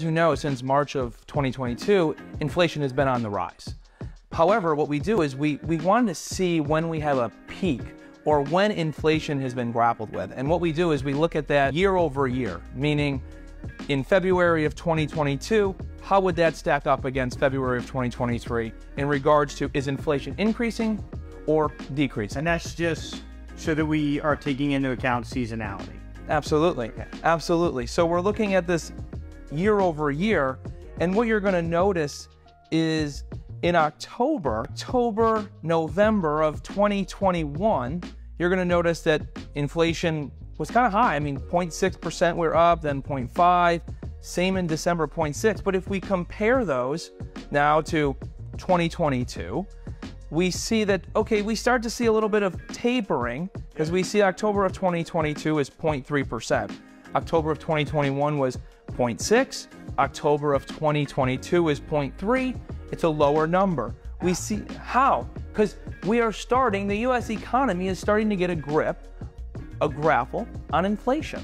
As you know, since March of 2022, inflation has been on the rise. However, what we do is we, we want to see when we have a peak or when inflation has been grappled with. And what we do is we look at that year over year, meaning in February of 2022, how would that stack up against February of 2023 in regards to is inflation increasing or decreasing? And that's just so that we are taking into account seasonality. Absolutely. Okay. Absolutely. So we're looking at this year over year, and what you're going to notice is in October, October, November of 2021, you're going to notice that inflation was kind of high. I mean, 0.6% we're up, then 0.5, same in December, 0.6. But if we compare those now to 2022, we see that, okay, we start to see a little bit of tapering because we see October of 2022 is 0.3%. October of 2021 was 0.6. October of 2022 is 0.3. It's a lower number. We see how? Because we are starting, the US economy is starting to get a grip, a grapple on inflation.